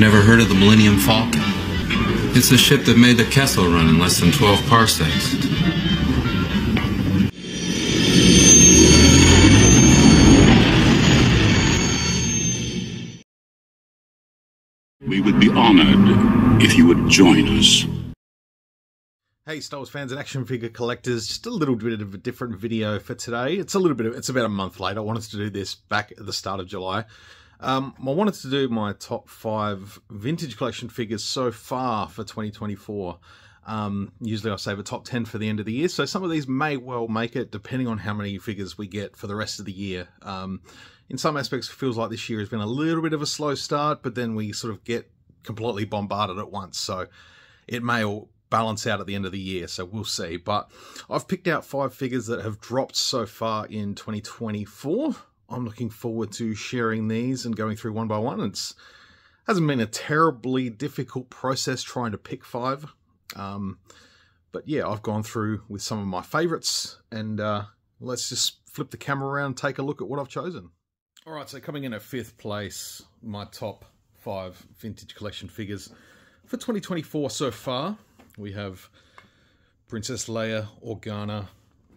never heard of the Millennium Falcon? It's the ship that made the Kessel run in less than 12 parsecs. We would be honored if you would join us. Hey Star Wars fans and action figure collectors, just a little bit of a different video for today. It's a little bit of, it's about a month late. I wanted to do this back at the start of July. Um, I wanted to do my top five vintage collection figures so far for 2024. Um, usually I save a top 10 for the end of the year, so some of these may well make it depending on how many figures we get for the rest of the year. Um, in some aspects, it feels like this year has been a little bit of a slow start, but then we sort of get completely bombarded at once, so it may all balance out at the end of the year, so we'll see. But I've picked out five figures that have dropped so far in 2024. I'm looking forward to sharing these and going through one by one. It's hasn't been a terribly difficult process trying to pick five. Um, but yeah, I've gone through with some of my favorites and uh, let's just flip the camera around and take a look at what I've chosen. All right, so coming in at fifth place, my top five vintage collection figures for 2024 so far. We have Princess Leia Organa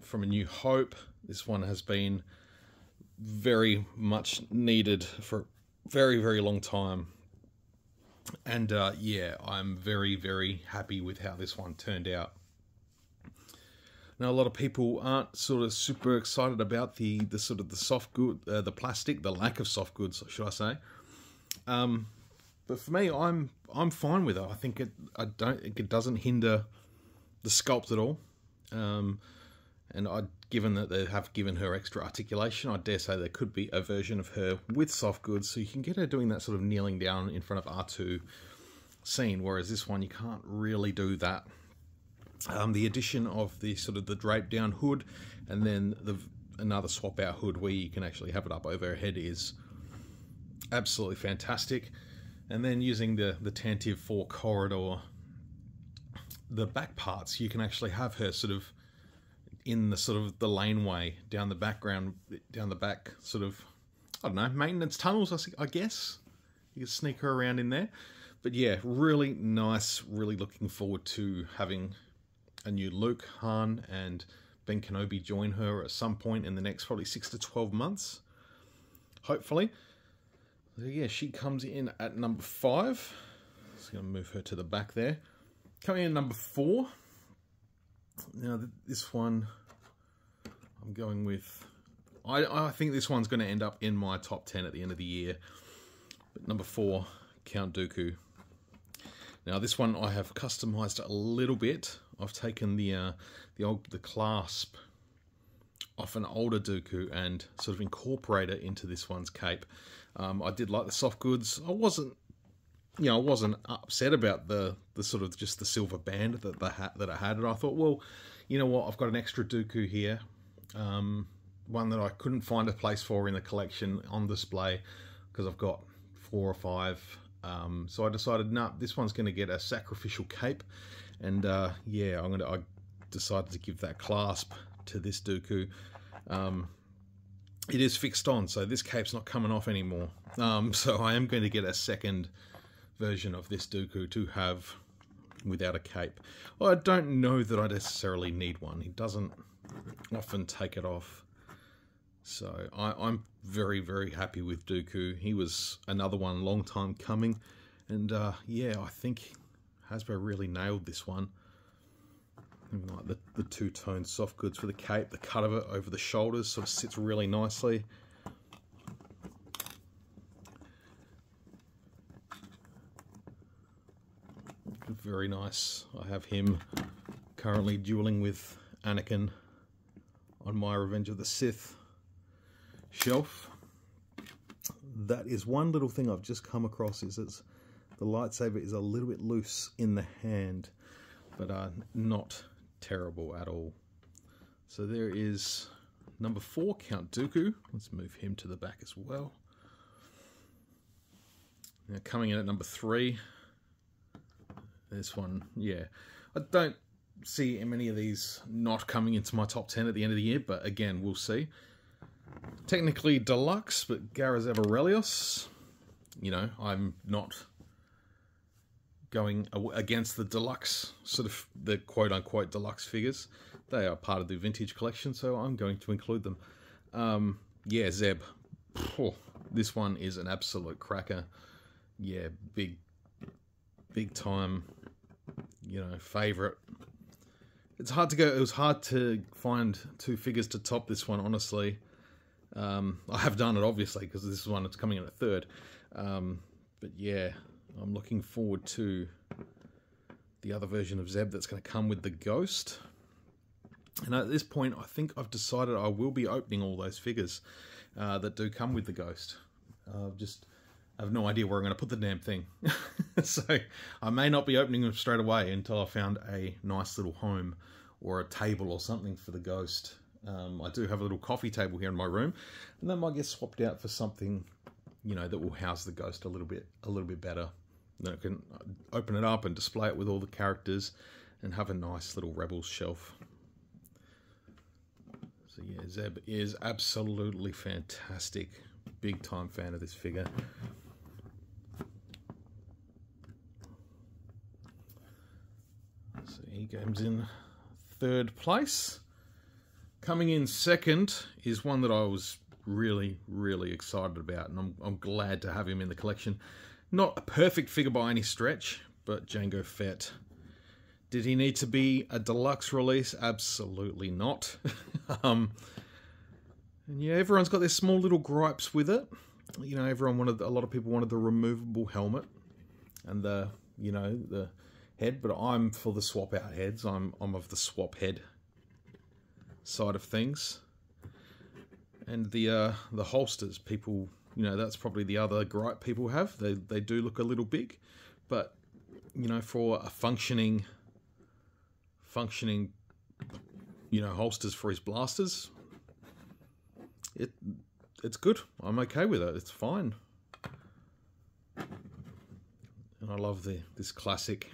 from A New Hope. This one has been very much needed for a very, very long time. And uh, yeah, I'm very, very happy with how this one turned out. Now, a lot of people aren't sort of super excited about the, the sort of the soft good, uh, the plastic, the lack of soft goods, should I say? Um, but for me, I'm I'm fine with it. I think it I don't it doesn't hinder the sculpt at all. Um, and I, given that they have given her extra articulation, I dare say there could be a version of her with soft goods, so you can get her doing that sort of kneeling down in front of R2 scene, whereas this one you can't really do that. Um, the addition of the sort of the drape down hood, and then the another swap out hood where you can actually have it up over her head is absolutely fantastic. And then using the the Tantive 4 corridor, the back parts, you can actually have her sort of in the sort of the laneway down the background, down the back sort of, I don't know, maintenance tunnels, I guess. You can sneak her around in there. But yeah, really nice, really looking forward to having a new Luke, Han, and Ben Kenobi join her at some point in the next probably 6 to 12 months. Hopefully. So yeah, she comes in at number 5. Just going to move her to the back there. Coming in number 4 now, this one, I'm going with... I, I think this one's going to end up in my top 10 at the end of the year. But number 4, Count Dooku. Now, this one I have customized a little bit. I've taken the uh, the old the clasp off an older Dooku and sort of incorporate it into this one's cape. Um, I did like the soft goods. I wasn't you know, I wasn't upset about the the sort of just the silver band that the hat that I had, and I thought, well, you know what, I've got an extra Dooku here, um, one that I couldn't find a place for in the collection on display because I've got four or five. Um, so I decided, no, nah, this one's going to get a sacrificial cape, and uh, yeah, I'm gonna. I decided to give that clasp to this Dooku. Um, it is fixed on, so this cape's not coming off anymore. Um, so I am going to get a second version of this Dooku to have without a cape. Well, I don't know that I necessarily need one. He doesn't often take it off. So I, am very, very happy with Dooku. He was another one long time coming. And uh, yeah, I think Hasbro really nailed this one. Like the, the two-tone soft goods for the cape, the cut of it over the shoulders sort of sits really nicely. Very nice. I have him currently dueling with Anakin on my Revenge of the Sith shelf. That is one little thing I've just come across is it's the lightsaber is a little bit loose in the hand, but uh, not terrible at all. So there is number four, Count Dooku. Let's move him to the back as well. Now coming in at number three, this one, yeah. I don't see many of these not coming into my top 10 at the end of the year, but again, we'll see. Technically deluxe, but Garazeb Orrelios, you know, I'm not going against the deluxe, sort of the quote unquote deluxe figures. They are part of the vintage collection, so I'm going to include them. Um, yeah, Zeb. Oh, this one is an absolute cracker. Yeah, big, big time, you know, favorite. It's hard to go, it was hard to find two figures to top this one, honestly. Um, I have done it, obviously, because this is one that's coming in at third. Um, but yeah, I'm looking forward to the other version of Zeb that's going to come with the Ghost. And at this point, I think I've decided I will be opening all those figures uh, that do come with the Ghost. Uh, just I have no idea where I'm going to put the damn thing. so I may not be opening them straight away until I found a nice little home or a table or something for the Ghost. Um, I do have a little coffee table here in my room, and that might get swapped out for something, you know, that will house the Ghost a little bit, a little bit better. Then I can open it up and display it with all the characters, and have a nice little Rebels shelf. So yeah, Zeb is absolutely fantastic. Big time fan of this figure. Comes in third place. Coming in second is one that I was really, really excited about, and I'm, I'm glad to have him in the collection. Not a perfect figure by any stretch, but Jango Fett. Did he need to be a deluxe release? Absolutely not. um, and yeah, everyone's got their small little gripes with it. You know, everyone wanted, a lot of people wanted the removable helmet and the, you know, the head, but I'm for the swap out heads. I'm, I'm of the swap head side of things. And the uh, the holsters, people, you know, that's probably the other gripe people have. They they do look a little big, but you know, for a functioning functioning, you know, holsters for his blasters, it it's good. I'm okay with it. It's fine. And I love the this classic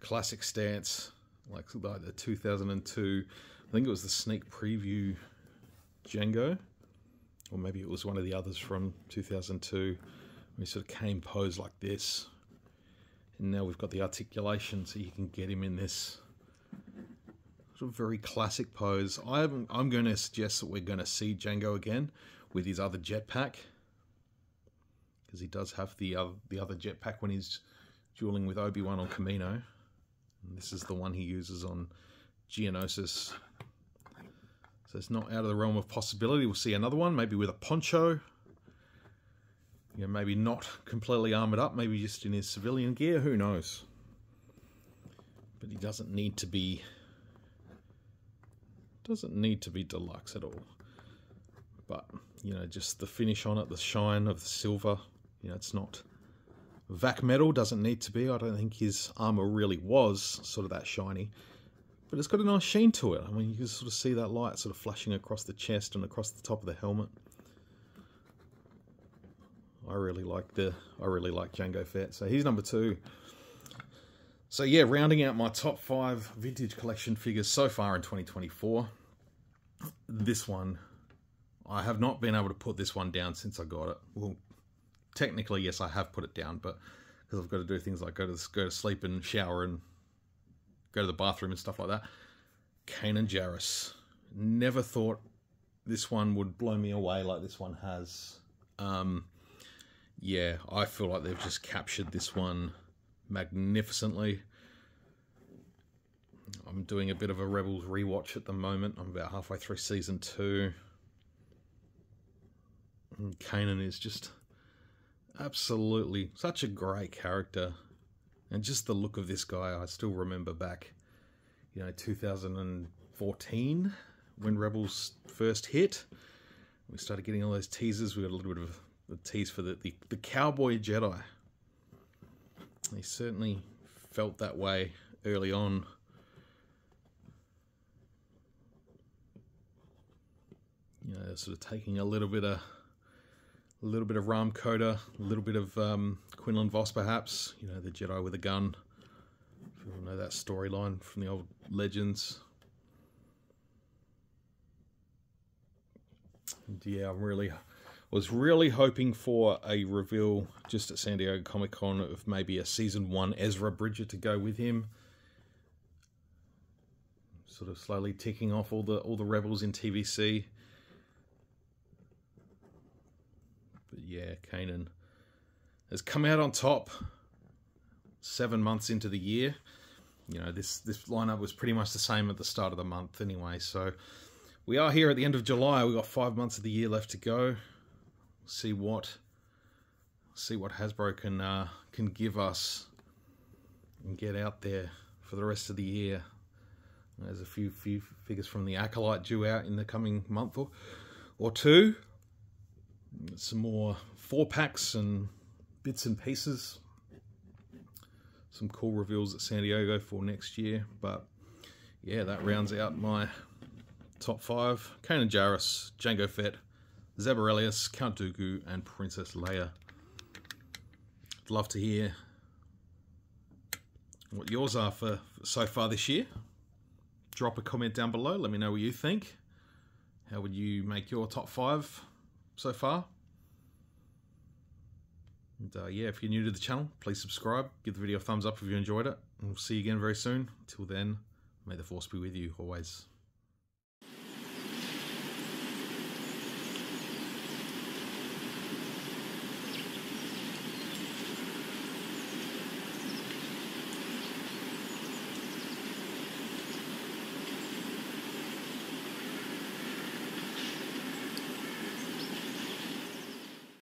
classic stance, like like the 2002 I think it was the sneak preview Jango, or maybe it was one of the others from 2002. We sort of came posed like this, and now we've got the articulation, so you can get him in this sort of very classic pose. I'm I'm going to suggest that we're going to see Jango again with his other jetpack, because he does have the other the other jetpack when he's dueling with Obi Wan on Kamino. This is the one he uses on Geonosis. So it's not out of the realm of possibility. We'll see another one, maybe with a poncho. You know, maybe not completely armored up, maybe just in his civilian gear, who knows. But he doesn't need to be doesn't need to be deluxe at all. But, you know, just the finish on it, the shine of the silver, you know, it's not vac metal doesn't need to be. I don't think his armor really was sort of that shiny but it's got a nice sheen to it. I mean, you can sort of see that light sort of flashing across the chest and across the top of the helmet. I really like the I really like Jango Fett. So he's number two. So yeah, rounding out my top five vintage collection figures so far in 2024. This one, I have not been able to put this one down since I got it. Well, technically yes, I have put it down, but because I've got to do things like go to go to sleep and shower and go to the bathroom and stuff like that. Kanan Jarrus. Never thought this one would blow me away like this one has. Um, yeah, I feel like they've just captured this one magnificently. I'm doing a bit of a Rebels rewatch at the moment. I'm about halfway through season two. And Kanan is just absolutely such a great character. And just the look of this guy, I still remember back, you know, 2014 when Rebels first hit. We started getting all those teasers. We got a little bit of a tease for the, the, the Cowboy Jedi. He certainly felt that way early on. You know, sort of taking a little bit of a little bit of Rahm Kota, a little bit of um, Quinlan Vos, perhaps. You know, the Jedi with a gun. If you know that storyline from the old legends. And yeah, I'm really Was really hoping for a reveal just at San Diego Comic Con of maybe a season one Ezra Bridger to go with him. Sort of slowly ticking off all the all the rebels in TVC. Yeah, Kanan has come out on top seven months into the year. You know, this, this lineup was pretty much the same at the start of the month anyway. So we are here at the end of July. We've got five months of the year left to go. See what see what Hasbro can uh, can give us and get out there for the rest of the year. There's a few few figures from the Acolyte due out in the coming month or, or two. Some more four packs and bits and pieces some cool reveals at San Diego for next year. But yeah, that rounds out my top five. Kanan Jarrus, Jango Fett, Zeb Orrelios, Count Dooku, and Princess Leia. I'd love to hear what yours are for so far this year. Drop a comment down below. Let me know what you think. How would you make your top five so far? And uh, yeah, if you're new to the channel, please subscribe. Give the video a thumbs up if you enjoyed it. And we'll see you again very soon. Until then, may the force be with you always.